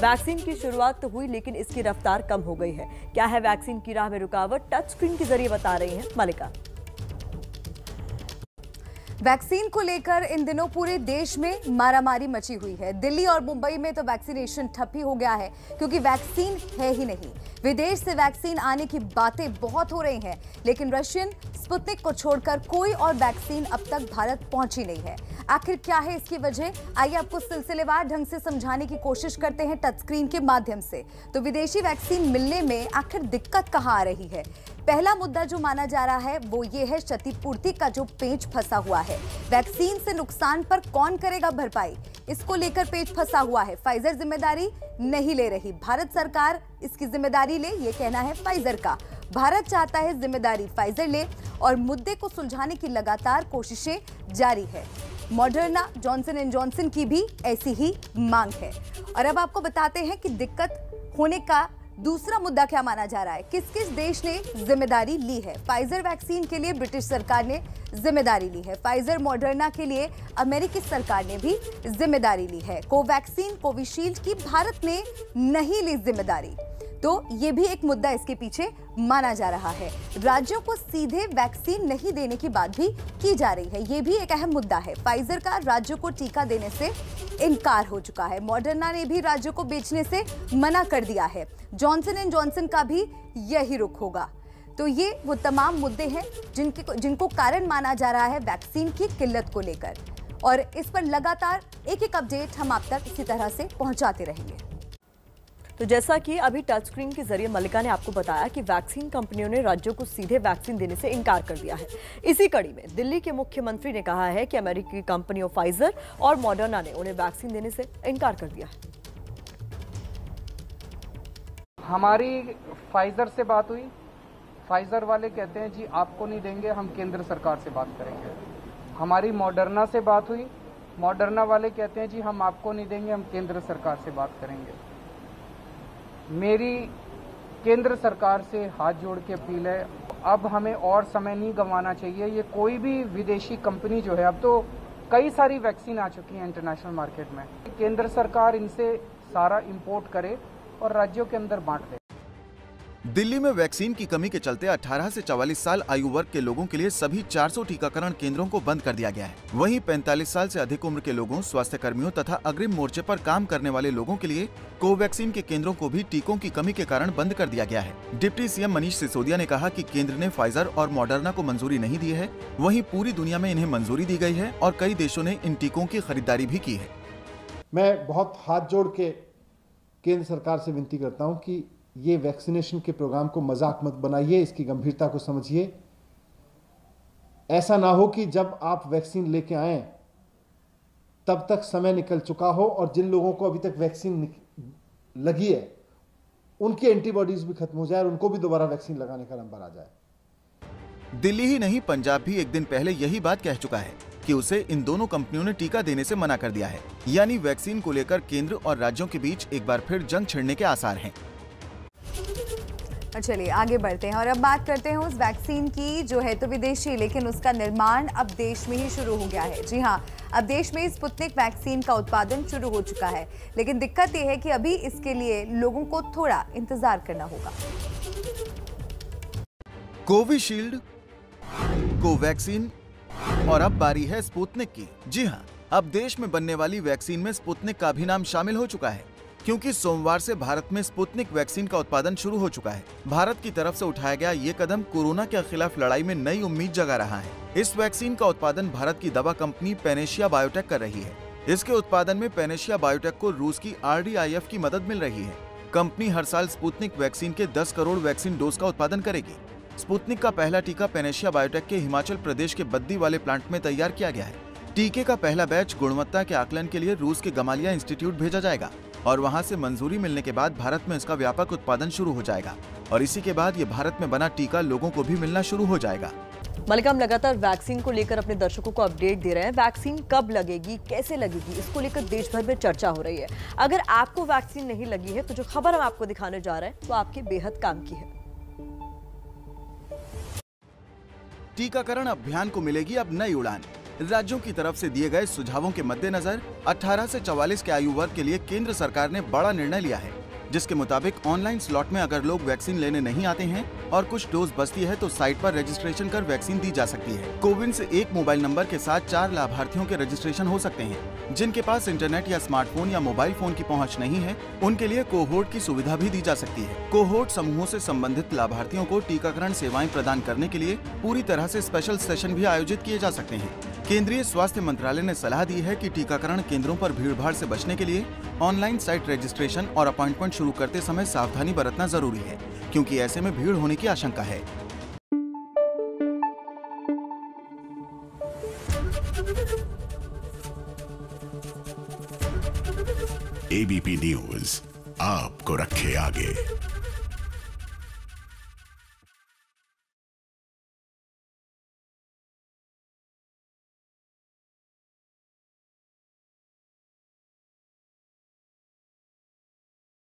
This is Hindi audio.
वैक्सीन की शुरुआत तो हुई, लेकिन इसकी रफ्तार कम हो गई है। क्या है वैक्सीन की राह में रुकावट? टच स्क्रीन के ज़रिए बता रही हैं मलिका। वैक्सीन को लेकर इन दिनों पूरे देश में मारामारी मची हुई है। दिल्ली और मुंबई में तो वैक्सीनेशन ठप ही हो गया है, क्योंकि वैक्सीन है ही नहीं। विदेश से वैक्सीन आने की बातें बहुत हो रही हैं, लेकिन रशियन स्पुतनिक को छोड़कर कोई और वैक्सीन अब तक भारत पहुँची नहीं है। आखिर क्या है इसकी वजह? आइए आपको सिलसिलेवार ढंग से समझाने की कोशिश करते हैं टच स्क्रीन के माध्यम से। तो विदेशी वैक्सीन मिलने में आखिर दिक्कत कहाँ आ रही है? पहला मुद्दा जो माना जा रहा है, वो ये है क्षतिपूर्ति का जो पेच फंसा हुआ है। वैक्सीन से नुकसान पर कौन करेगा भरपाई? इसको लेकर पेच फंसा हुआ है फाइजर ज़िम्मेदारी नहीं ले रही। भारत सरकार इसकी ज़िम्मेदारी ले, ये कहना है फाइजर का। भारत चाहता है ज़िम्मेदारी फाइजर ले और मुद्दे को सुलझाने की लगातार कोशिशें जारी है। मॉडर्ना जॉनसन एंड जॉनसन की भी ऐसी ही मांग है। और अब आपको बताते हैं कि दिक्कत होने का दूसरा मुद्दा क्या माना जा रहा है। किस किस देश ने ज़िम्मेदारी ली है? फाइजर वैक्सीन के लिए ब्रिटिश सरकार ने ज़िम्मेदारी ली है। फाइजर मॉडर्ना के लिए अमेरिकी सरकार ने भी ज़िम्मेदारी ली है। कोवैक्सीन कोविशील्ड की भारत ने नहीं ली ज़िम्मेदारी। तो ये भी एक मुद्दा इसके पीछे माना जा रहा है। राज्यों को सीधे वैक्सीन नहीं देने की बात भी की जा रही है। ये भी एक अहम मुद्दा है। फाइजर का राज्यों को टीका देने से इनकार हो चुका है। मॉडर्ना ने भी राज्यों को बेचने से मना कर दिया है। जॉनसन एंड जॉनसन का भी यही रुख होगा। तो ये वो तमाम मुद्दे हैं जिनके जिनको कारण माना जा रहा है वैक्सीन की किल्लत को लेकर। और इस पर लगातार एक एक अपडेट हम आप तक इसी तरह से पहुंचाते रहेंगे। तो जैसा कि अभी टच स्क्रीन के ज़रिए मल्लिका ने आपको बताया कि वैक्सीन कंपनियों ने राज्यों को सीधे वैक्सीन देने से इनकार कर दिया है। इसी कड़ी में दिल्ली के मुख्यमंत्री ने कहा है कि अमेरिकी कंपनियों फाइजर और मॉडर्ना ने उन्हें वैक्सीन देने से इनकार कर दिया है। हमारी फाइजर से बात हुई। फाइजर वाले कहते हैं, जी, आपको नहीं देंगे, हम केंद्र सरकार से बात करेंगे। हमारी मॉडर्ना से बात हुई। मॉडर्ना वाले कहते हैं, जी, हम आपको नहीं देंगे, हम केंद्र सरकार से बात करेंगे। मेरी केंद्र सरकार से हाथ जोड़ के अपील है, अब हमें और समय नहीं गंवाना चाहिए। ये कोई भी विदेशी कंपनी जो है, अब तो कई सारी वैक्सीन आ चुकी है इंटरनेशनल मार्केट में। केंद्र सरकार इनसे सारा इंपोर्ट करे और राज्यों के अंदर बांट दे। दिल्ली में वैक्सीन की कमी के चलते 18 से 44 साल आयु वर्ग के लोगों के लिए सभी 400 टीकाकरण केंद्रों को बंद कर दिया गया है। वहीं 45 साल से अधिक उम्र के लोगों स्वास्थ्य कर्मियों तथा अग्रिम मोर्चे पर काम करने वाले लोगों के लिए कोवैक्सीन के केंद्रों को भी टीकों की कमी के कारण बंद कर दिया गया है। डिप्टी सीएम मनीष सिसोदिया ने कहा की केंद्र ने फाइजर और मॉडर्ना को मंजूरी नहीं दी है। वही पूरी दुनिया में इन्हें मंजूरी दी गई है और कई देशों ने इन टीकों की खरीदारी भी की है। मैं बहुत हाथ जोड़ के केंद्र सरकार से विनती करता हूँ कि ये वैक्सीनेशन के प्रोग्राम को मज़ाक मत बनाइए, इसकी गंभीरता को समझिए। ऐसा ना हो कि जब आप वैक्सीन लेके आए, तब तक समय निकल चुका हो और जिन लोगों को अभी तक वैक्सीन लगी है, उनकी एंटीबॉडीज भी खत्म हो जाए और उनको भी दोबारा वैक्सीन लगाने का नंबर आ जाए। दिल्ली ही नहीं, पंजाब भी एक दिन पहले यही बात कह चुका है कि उसे इन दोनों कंपनियों ने टीका देने से मना कर दिया है। यानी वैक्सीन को लेकर केंद्र और राज्यों के बीच एक बार फिर जंग छिड़ने के आसार हैं। चलिए आगे बढ़ते हैं और अब बात करते हैं उस वैक्सीन की जो है तो विदेशी, लेकिन उसका निर्माण अब देश में ही शुरू हो गया है। जी हाँ अब देश में स्पुतनिक वैक्सीन का उत्पादन शुरू हो चुका है, लेकिन दिक्कत यह है कि अभी इसके लिए लोगों को थोड़ा इंतज़ार करना होगा। कोविशील्ड, कोवैक्सीन और अब बारी है स्पुतनिक की। जी हाँ अब देश में बनने वाली वैक्सीन में स्पुतनिक का भी नाम शामिल हो चुका है। क्योंकि सोमवार से भारत में स्पुतनिक वैक्सीन का उत्पादन शुरू हो चुका है। भारत की तरफ़ से उठाया गया ये कदम कोरोना के खिलाफ लड़ाई में नई उम्मीद जगा रहा है। इस वैक्सीन का उत्पादन भारत की दवा कंपनी पेनेशिया बायोटेक कर रही है। इसके उत्पादन में पेनेशिया बायोटेक को रूस की आर की मदद मिल रही है। कंपनी हर साल स्पुतनिक वैक्सीन के 10 करोड़ वैक्सीन डोज का उत्पादन करेगी। स्पुतनिक का पहला टीका पेनेशिया बायोटेक के हिमाचल प्रदेश के बद्दी वाले प्लांट में तैयार किया गया है। टीके का पहला बैच गुणवत्ता के आकलन के लिए रूस के गमालिया इंस्टीट्यूट भेजा जाएगा। और वहाँ से मंजूरी मिलने के बाद भारत में इसका व्यापक उत्पादन शुरू हो जाएगा। और इसी के बाद ये भारत में बना टीका लोगों को भी मिलना शुरू हो जाएगा। मलिका हम लगातार वैक्सीन को लेकर अपने दर्शकों को अपडेट दे रहे हैं। वैक्सीन कब लगेगी कैसे लगेगी इसको लेकर देश भर में चर्चा हो रही है। अगर आपको वैक्सीन नहीं लगी है तो जो खबर हम आपको दिखाने जा रहे हैं वो आपके बेहद काम की है। टीकाकरण अभियान को मिलेगी अब नई उड़ान। राज्यों की तरफ़ से दिए गए सुझावों के मद्देनजर 18 से 44 के आयु वर्ग के लिए केंद्र सरकार ने बड़ा निर्णय लिया है, जिसके मुताबिक ऑनलाइन स्लॉट में अगर लोग वैक्सीन लेने नहीं आते हैं और कुछ डोज बचती है तो साइट पर रजिस्ट्रेशन कर वैक्सीन दी जा सकती है। कोविन से एक मोबाइल नंबर के साथ चार लाभार्थियों के रजिस्ट्रेशन हो सकते हैं, जिनके पास इंटरनेट या स्मार्टफ़ोन या मोबाइल फ़ोन की पहुँच नहीं है, उनके लिए कोहोर्ट की सुविधा भी दी जा सकती है। कोहोर्ट समूहों से संबंधित लाभार्थियों को टीकाकरण सेवाएँ प्रदान करने के लिए पूरी तरह से स्पेशल सेशन भी आयोजित किए जा सकते हैं। केंद्रीय स्वास्थ्य मंत्रालय ने सलाह दी है कि टीकाकरण केंद्रों पर भीड़भाड़ से बचने के लिए ऑनलाइन साइट रजिस्ट्रेशन और अपॉइंटमेंट शुरू करते समय सावधानी बरतना ज़रूरी है, क्योंकि ऐसे में भीड़ होने की आशंका है। एबीपी न्यूज़ आपको रखे आगे।